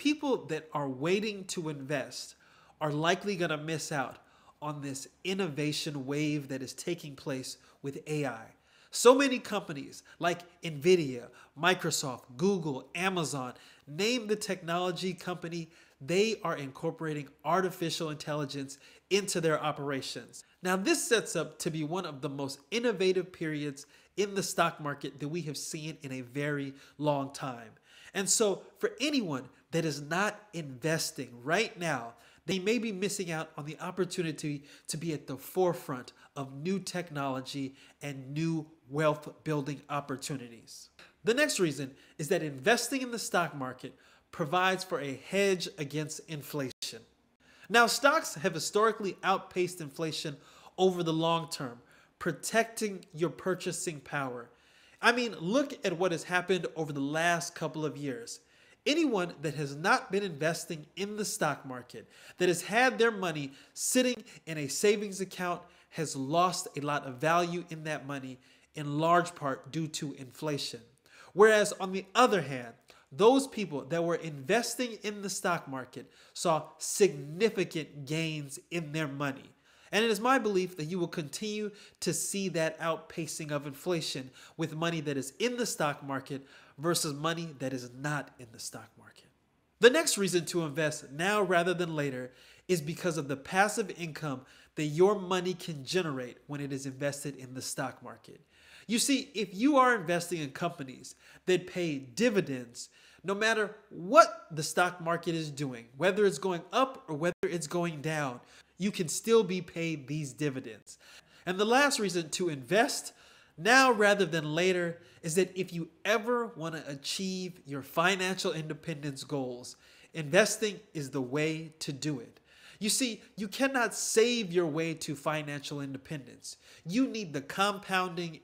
people that are waiting to invest are likely going to miss out on this innovation wave that is taking place with AI. So many companies like Nvidia, Microsoft, Google, Amazon, name the technology company, they are incorporating artificial intelligence into their operations. Now, this sets up to be one of the most innovative periods in the stock market that we have seen in a very long time. And so, for anyone that is not investing right now, they may be missing out on the opportunity to be at the forefront of new technology and new wealth building opportunities. The next reason is that investing in the stock market provides for a hedge against inflation. Now, stocks have historically outpaced inflation over the long term, protecting your purchasing power. I mean, look at what has happened over the last couple of years. Anyone that has not been investing in the stock market, that has had their money sitting in a savings account, has lost a lot of value in that money, in large part due to inflation. Whereas, on the other hand, those people that were investing in the stock market saw significant gains in their money. And it is my belief that you will continue to see that outpacing of inflation with money that is in the stock market versus money that is not in the stock market. The next reason to invest now rather than later is because of the passive income that your money can generate when it is invested in the stock market. You see, if you are investing in companies that pay dividends, no matter what the stock market is doing, whether it's going up or whether it's going down, you can still be paid these dividends. And the last reason to invest now rather than later is that if you ever want to achieve your financial independence goals, investing is the way to do it. You see, you cannot save your way to financial independence. You need the compounding